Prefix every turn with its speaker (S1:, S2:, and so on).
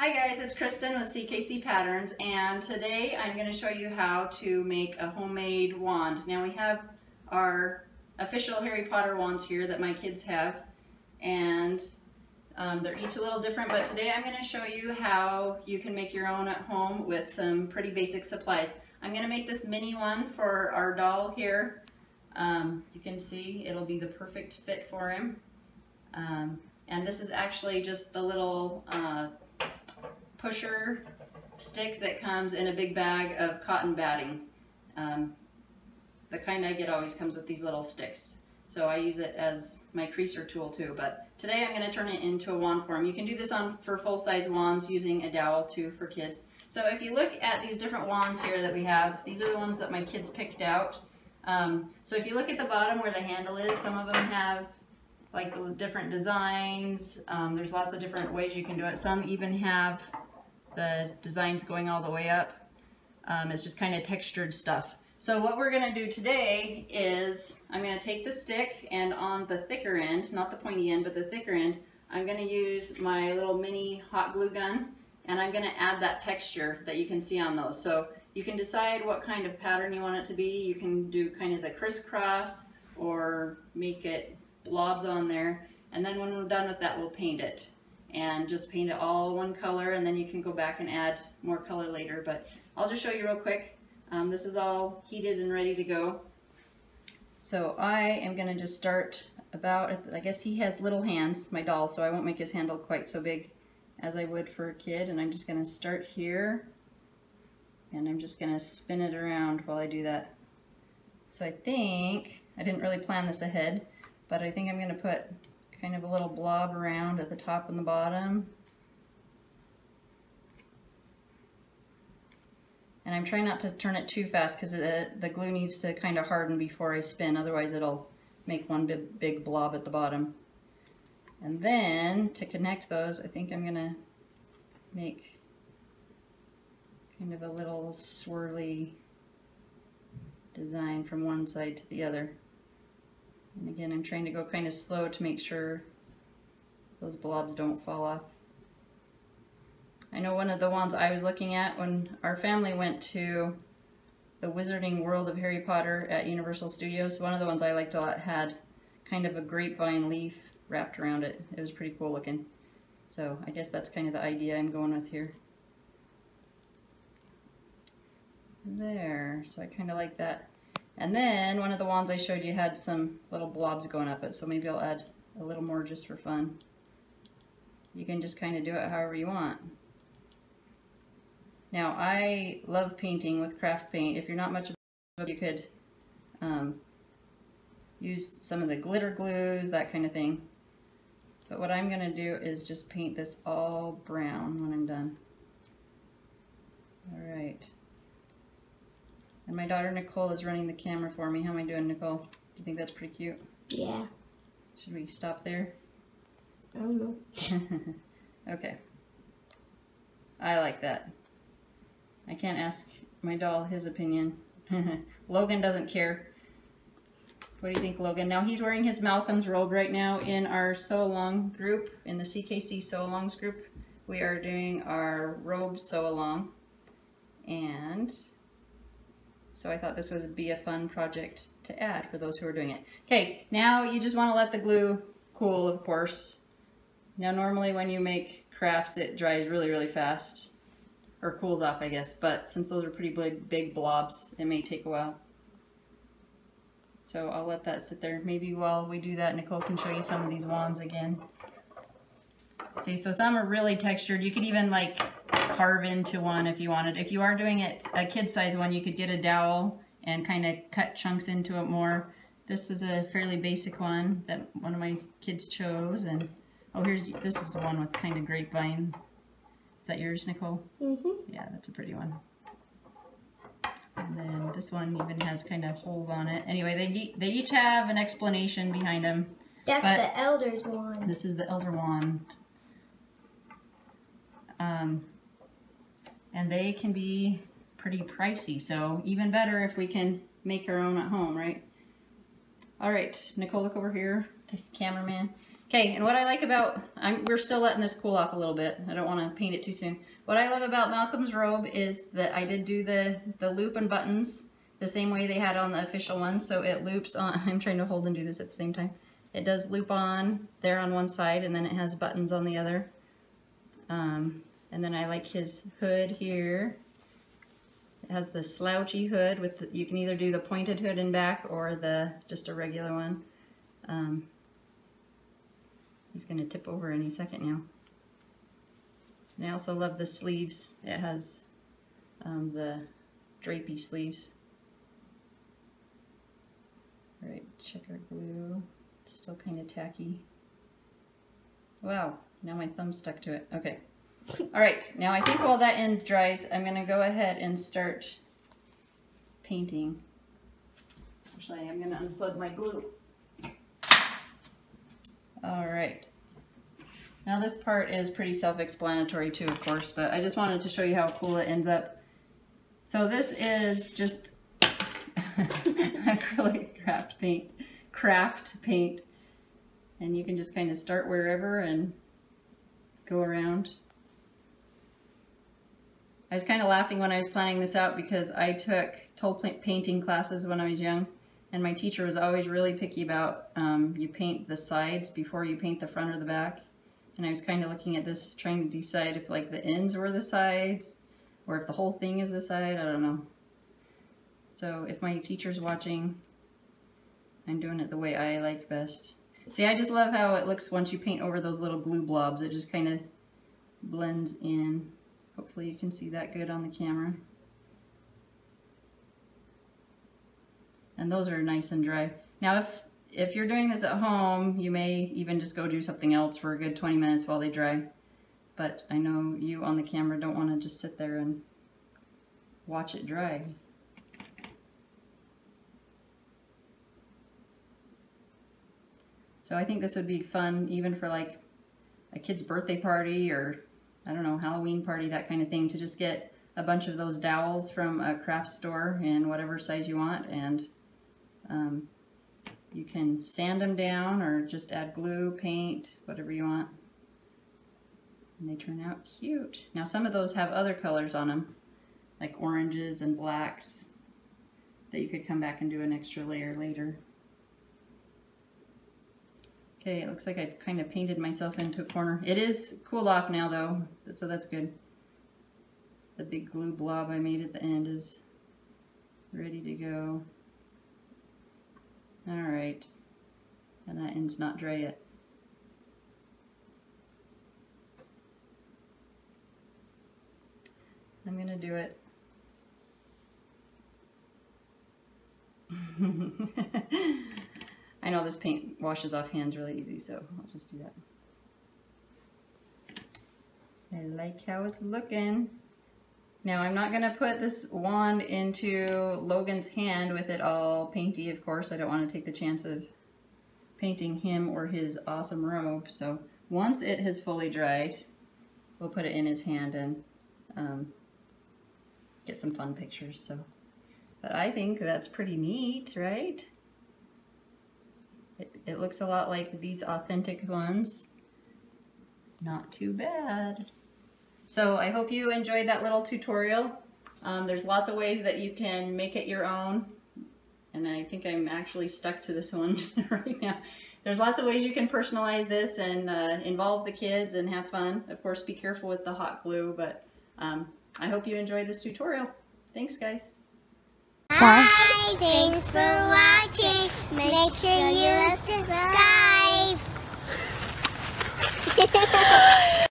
S1: Hi guys, it's Kristen with CKC Patterns and today I'm going to show you how to make a homemade wand. Now we have our official Harry Potter wands here that my kids have and um, they're each a little different but today I'm going to show you how you can make your own at home with some pretty basic supplies. I'm going to make this mini one for our doll here. Um, you can see it'll be the perfect fit for him. Um, and this is actually just the little uh, pusher stick that comes in a big bag of cotton batting. Um, the kind I get always comes with these little sticks. So I use it as my creaser tool too, but today I'm going to turn it into a wand form. You can do this on for full-size wands using a dowel too for kids. So if you look at these different wands here that we have, these are the ones that my kids picked out. Um, so if you look at the bottom where the handle is, some of them have like different designs. Um, there's lots of different ways you can do it. Some even have the designs going all the way up. Um, it's just kind of textured stuff. So what we're gonna do today is I'm gonna take the stick and on the thicker end, not the pointy end, but the thicker end, I'm gonna use my little mini hot glue gun and I'm gonna add that texture that you can see on those. So you can decide what kind of pattern you want it to be. You can do kind of the crisscross or make it blobs on there. And then when we're done with that, we'll paint it and just paint it all one color and then you can go back and add more color later. But I'll just show you real quick. Um, this is all heated and ready to go. So I am going to just start about, I guess he has little hands, my doll, so I won't make his handle quite so big as I would for a kid. And I'm just going to start here and I'm just going to spin it around while I do that. So I think, I didn't really plan this ahead, but I think I'm going to put kind of a little blob around at the top and the bottom. And I'm trying not to turn it too fast because the glue needs to kind of harden before I spin, otherwise it'll make one big, big blob at the bottom. And then to connect those, I think I'm going to make kind of a little swirly design from one side to the other. And again, I'm trying to go kind of slow to make sure those blobs don't fall off. I know one of the ones I was looking at when our family went to the Wizarding World of Harry Potter at Universal Studios, one of the ones I liked a lot had kind of a grapevine leaf wrapped around it. It was pretty cool looking. So I guess that's kind of the idea I'm going with here. There, so I kind of like that and then one of the wands I showed you had some little blobs going up it, so maybe I'll add a little more just for fun. You can just kind of do it however you want. Now I love painting with craft paint. If you're not much of a you could um, use some of the glitter glues, that kind of thing. But what I'm going to do is just paint this all brown when I'm done. Alright. And my daughter Nicole is running the camera for me. How am I doing, Nicole? Do you think that's pretty cute?
S2: Yeah.
S1: Should we stop there?
S2: I don't know.
S1: okay. I like that. I can't ask my doll his opinion. Logan doesn't care. What do you think, Logan? Now he's wearing his Malcolm's robe right now in our sew along group, in the CKC sew alongs group. We are doing our robe sew along. And so I thought this would be a fun project to add for those who are doing it. Okay, now you just want to let the glue cool, of course. Now normally when you make crafts, it dries really, really fast. Or cools off, I guess. But since those are pretty big, big blobs, it may take a while. So I'll let that sit there. Maybe while we do that, Nicole can show you some of these wands again. See, so some are really textured. You could even like carve into one if you wanted. If you are doing it a kid size one, you could get a dowel and kind of cut chunks into it more. This is a fairly basic one that one of my kids chose. And oh, here's this is the one with kind of grapevine. Is that yours, Nicole?
S2: Mm-hmm.
S1: Yeah, that's a pretty one. And then this one even has kind of holes on it. Anyway, they they each have an explanation behind them.
S2: That's the Elder's wand.
S1: This is the Elder wand. Um, and they can be pretty pricey. So even better if we can make our own at home, right? All right, Nicole, look over here, cameraman. Okay, and what I like about, I'm, we're still letting this cool off a little bit. I don't want to paint it too soon. What I love about Malcolm's robe is that I did do the, the loop and buttons the same way they had on the official one. So it loops on, I'm trying to hold and do this at the same time. It does loop on there on one side and then it has buttons on the other. Um, and then I like his hood here. It has the slouchy hood with, the, you can either do the pointed hood in back or the just a regular one. Um, He's going to tip over any second now. And I also love the sleeves. It has um, the drapey sleeves. All right, checker glue. It's still kind of tacky. Wow, now my thumb stuck to it. Okay. All right, now I think while that end dries, I'm going to go ahead and start painting. Actually, I'm going to unplug my glue. All right. Now this part is pretty self-explanatory too, of course, but I just wanted to show you how cool it ends up. So this is just acrylic craft paint, craft paint, and you can just kind of start wherever and go around. I was kind of laughing when I was planning this out because I took tole painting classes when I was young and my teacher was always really picky about um, you paint the sides before you paint the front or the back. And I was kind of looking at this, trying to decide if like the ends were the sides or if the whole thing is the side. I don't know. So if my teacher's watching, I'm doing it the way I like best. See, I just love how it looks once you paint over those little glue blobs. It just kind of blends in. Hopefully you can see that good on the camera. and those are nice and dry. Now if if you're doing this at home, you may even just go do something else for a good 20 minutes while they dry. But I know you on the camera don't want to just sit there and watch it dry. So I think this would be fun even for like a kid's birthday party or I don't know, Halloween party, that kind of thing, to just get a bunch of those dowels from a craft store in whatever size you want and um, you can sand them down or just add glue, paint, whatever you want. And they turn out cute. Now some of those have other colors on them, like oranges and blacks, that you could come back and do an extra layer later. Okay, it looks like I kind of painted myself into a corner. It is cooled off now though, so that's good. The big glue blob I made at the end is ready to go. All right. And that end's not dry yet. I'm to do it. I know this paint washes off hands really easy, so I'll just do that. I like how it's looking. Now I'm not going to put this wand into Logan's hand with it all painty, of course. I don't want to take the chance of painting him or his awesome robe. So once it has fully dried, we'll put it in his hand and um, get some fun pictures. So, But I think that's pretty neat, right? It, it looks a lot like these authentic ones. Not too bad. So I hope you enjoyed that little tutorial. Um, there's lots of ways that you can make it your own. And I think I'm actually stuck to this one right now. There's lots of ways you can personalize this and uh, involve the kids and have fun. Of course, be careful with the hot glue, but um, I hope you enjoyed this tutorial. Thanks, guys.
S2: Bye. Thanks for watching. Make sure you subscribe.